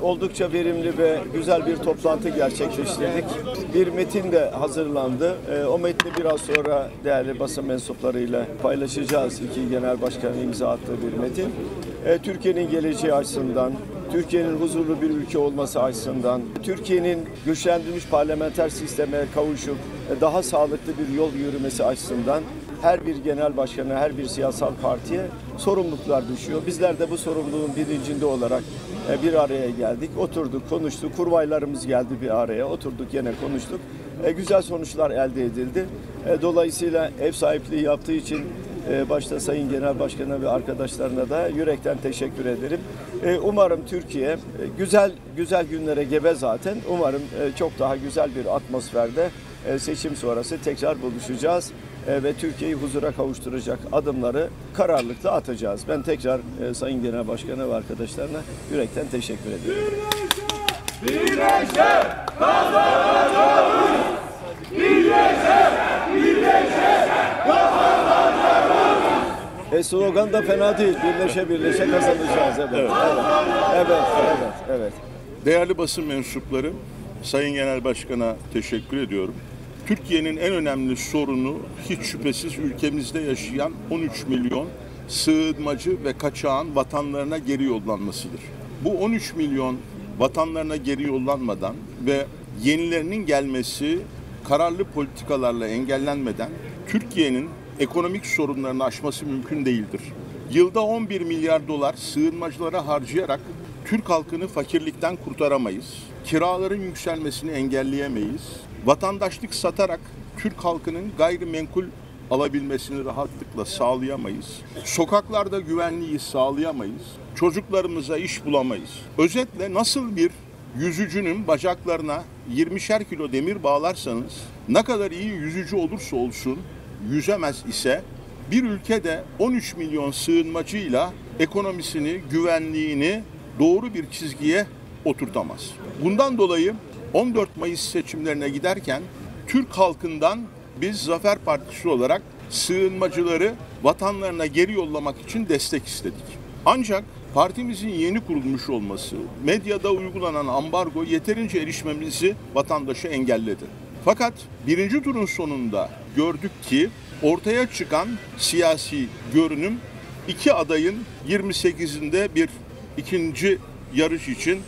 Oldukça verimli ve güzel bir toplantı gerçekleştirdik. Bir metin de hazırlandı. Ee, O metni biraz sonra değerli basın mensuplarıyla paylaşacağız. İki genel başkanın imza attığı bir metin. Ee, Türkiye'nin geleceği açısından, Türkiye'nin huzurlu bir ülke olması açısından, Türkiye'nin güçlendirilmiş parlamenter sisteme kavuşup e, daha sağlıklı bir yol yürümesi açısından her bir genel başkana, her bir siyasal partiye sorumluluklar düşüyor. Bizler de bu sorumluluğun bilincinde olarak e, bir araya geldik, oturduk, konuştuk, kurvaylarımız geldi bir araya, oturduk yine konuştuk. E, Güzel sonuçlar elde edildi. Dolayısıyla ev sahipliği yaptığı için başta Sayın Genel Başkan'a ve arkadaşlarına da yürekten teşekkür ederim. E, Umarım Türkiye e, güzel güzel günlere gebe zaten. Umarım e, çok daha güzel bir atmosferde e, seçim sonrası tekrar buluşacağız e, ve Türkiye'yi huzura kavuşturacak adımları kararlılıkla atacağız. Ben tekrar e, Sayın Genel Başkan'a ve arkadaşlarına yürekten teşekkür ediyorum. E, slogan da fena değil. Birleşe birleşe kazanacağız. Evet. Evet. Evet. Evet. evet. Değerli basın mensupları, Sayın Genel Başkan'a teşekkür ediyorum. Türkiye'nin en önemli sorunu hiç şüphesiz ülkemizde yaşayan 13 milyon sığınmacı ve kaçağın vatanlarına geri yollanmasıdır. Bu 13 milyon vatanlarına geri yollanmadan ve yenilerinin gelmesi kararlı politikalarla engellenmeden Türkiye'nin ekonomik sorunlarını aşması mümkün değildir. Yılda 11 milyar dolar sığınmacılara harcayarak Türk halkını fakirlikten kurtaramayız. Kiraların yükselmesini engelleyemeyiz. Vatandaşlık satarak Türk halkının gayrimenkul alabilmesini rahatlıkla sağlayamayız. Sokaklarda güvenliği sağlayamayız. Çocuklarımıza iş bulamayız. Özetle nasıl bir yüzücünün bacaklarına 20'şer kilo demir bağlarsanız ne kadar iyi yüzücü olursa olsun yüzemez ise bir ülkede 13 milyon sığınmacıyla ekonomisini, güvenliğini doğru bir çizgiye oturtamaz. Bundan dolayı 14 Mayıs seçimlerine giderken Türk halkından biz Zafer Partisi olarak sığınmacıları vatanlarına geri yollamak için destek istedik. Ancak partimizin yeni kurulmuş olması, medyada uygulanan ambargo yeterince erişmemizi vatandaşa engelledi. Fakat birinci turun sonunda gördük ki ortaya çıkan siyasi görünüm iki adayın 28'inde bir ikinci yarış için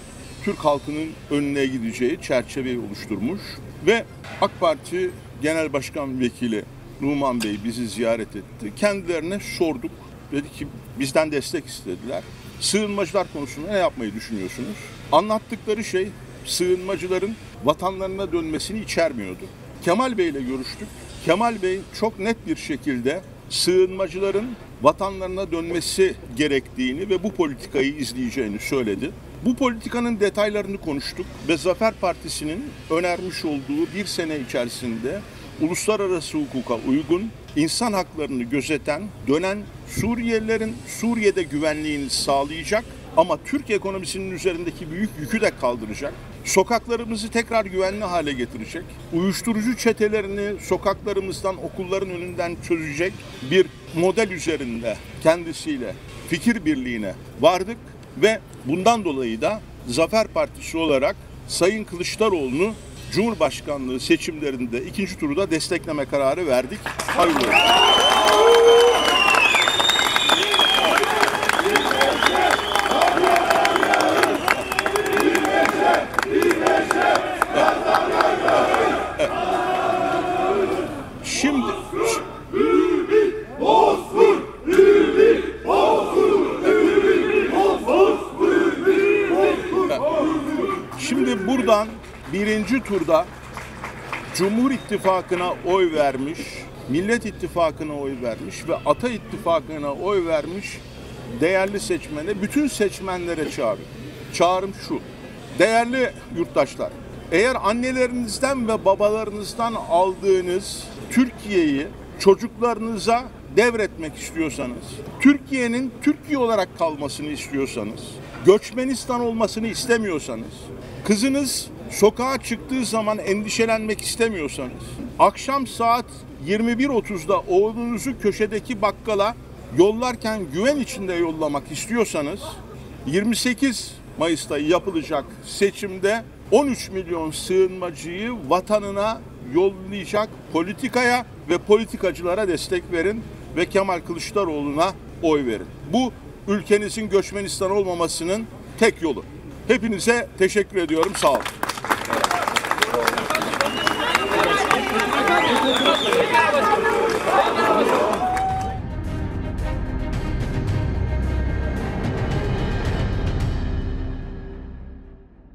Türk halkının önüne gideceği çerçeveyi oluşturmuş ve AK Parti Genel Başkan Vekili Numan Bey bizi ziyaret etti. Kendilerine sorduk. Dedi ki bizden destek istediler. Sığınmacılar konusunda ne yapmayı düşünüyorsunuz? Anlattıkları şey sığınmacıların vatanlarına dönmesini içermiyordu. Kemal Bey ile görüştük. Kemal Bey çok net bir şekilde sığınmacıların vatanlarına dönmesi gerektiğini ve bu politikayı izleyeceğini söyledi. Bu politikanın detaylarını konuştuk ve Zafer Partisi'nin önermiş olduğu bir sene içerisinde uluslararası hukuka uygun, insan haklarını gözeten, dönen Suriyelilerin Suriye'de güvenliğini sağlayacak ama Türk ekonomisinin üzerindeki büyük yükü de kaldıracak. Sokaklarımızı tekrar güvenli hale getirecek. Uyuşturucu çetelerini sokaklarımızdan, okulların önünden çözecek bir model üzerinde kendisiyle fikir birliğine vardık ve bundan dolayı da Zafer Partisi olarak Sayın Kılıçdaroğlu'nu Cumhurbaşkanlığı seçimlerinde ikinci turda destekleme kararı verdik. Hayırlı olsun. Birinci turda Cumhur İttifakı'na oy vermiş, Millet İttifakı'na oy vermiş ve Ata İttifakı'na oy vermiş değerli seçmene, bütün seçmenlere çağrım. Çağrım şu, değerli yurttaşlar, eğer annelerinizden ve babalarınızdan aldığınız Türkiye'yi çocuklarınıza devretmek istiyorsanız, Türkiye'nin Türkiye olarak kalmasını istiyorsanız, göçmenistan olmasını istemiyorsanız, kızınız sokağa çıktığı zaman endişelenmek istemiyorsanız, akşam saat 21.30'da oğlunuzu köşedeki bakkala yollarken güven içinde yollamak istiyorsanız, 28 Mayıs'ta yapılacak seçimde 13 milyon sığınmacıyı vatanına yollayacak politikaya ve politikacılara destek verin ve Kemal Kılıçdaroğlu'na oy verin. Bu ülkenizin göçmenistan olmamasının tek yolu. Hepinize teşekkür ediyorum. Sağ olun.